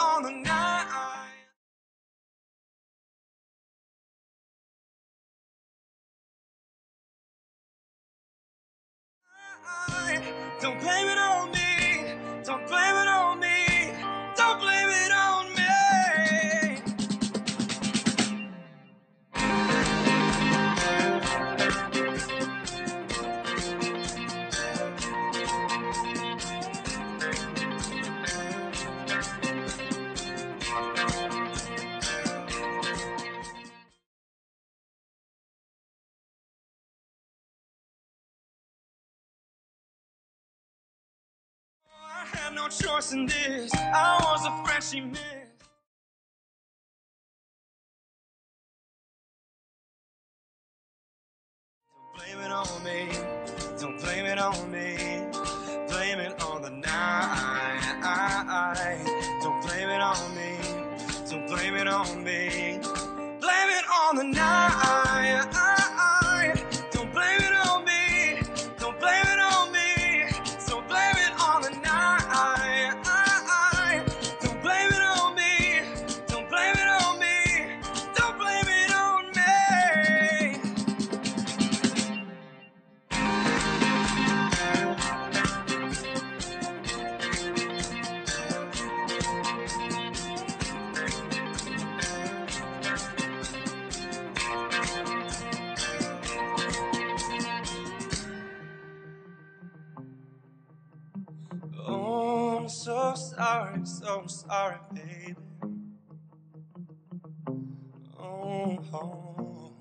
On the night. Don't blame it on me. Don't blame it had no choice in this. I was a friend she missed. Blame it on me. Don't blame it on me. Blame it on the night. Don't blame it on me. Don't blame it on me. Blame it on the night. Sorry, so sorry, baby. Oh, oh.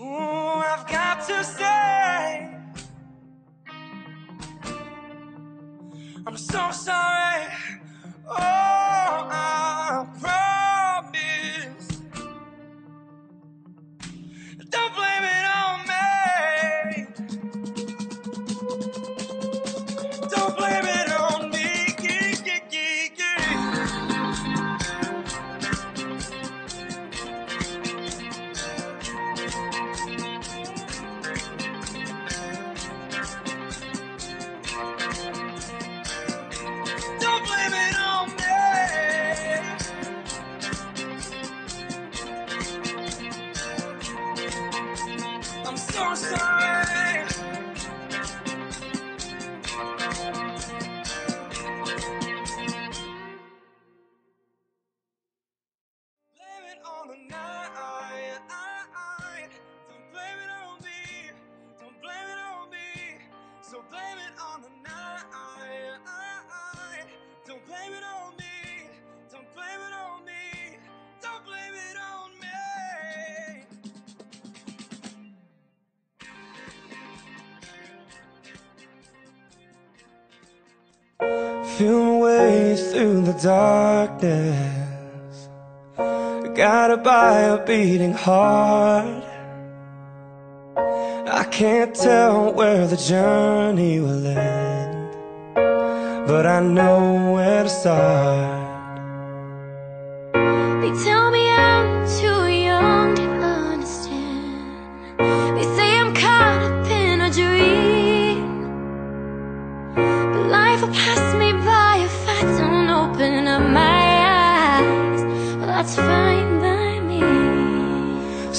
Ooh, I've got to say, I'm so sorry. Oh, me. Feel my way through the darkness. Guided by a beating heart. I can't tell where the journey will end, but I know where to start. They tell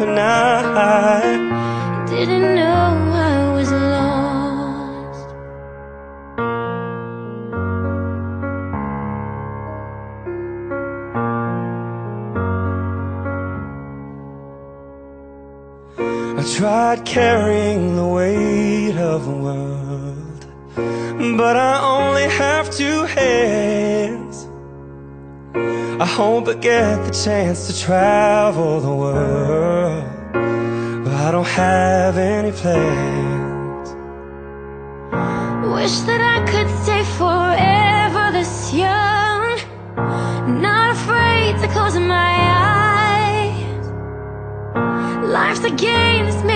and I didn't know I was lost. I tried carrying the weight of the world, but I only have two hands. I hope I get the chance to travel the world, but I don't have any plans. Wish that I could stay forever this young, not afraid to close my eyes. Life's a game that's made